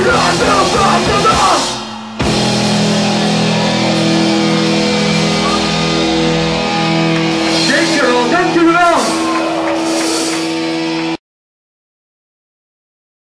I love you,